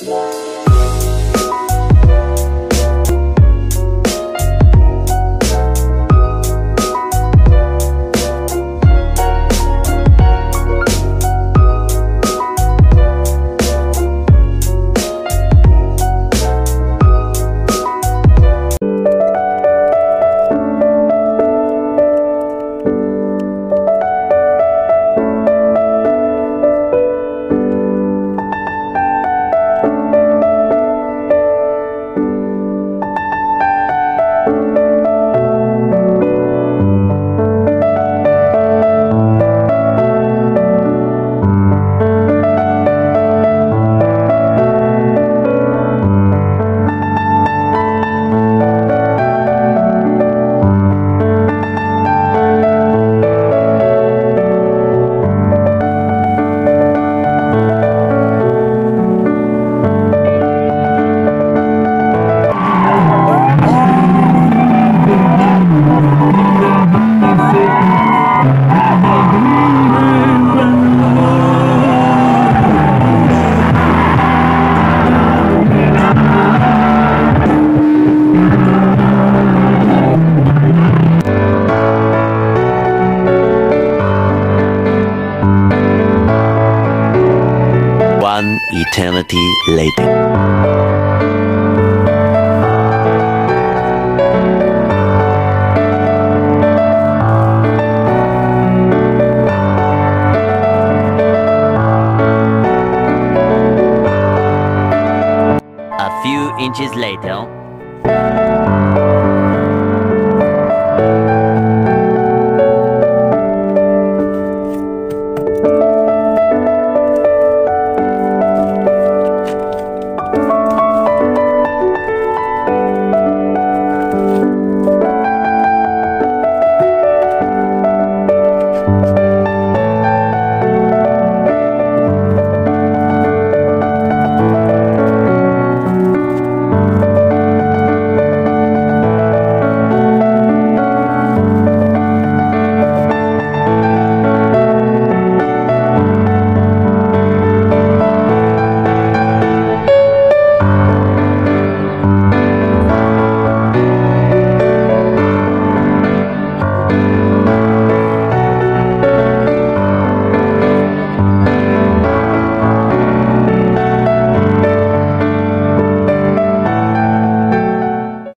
Yeah. One eternity later. few inches later.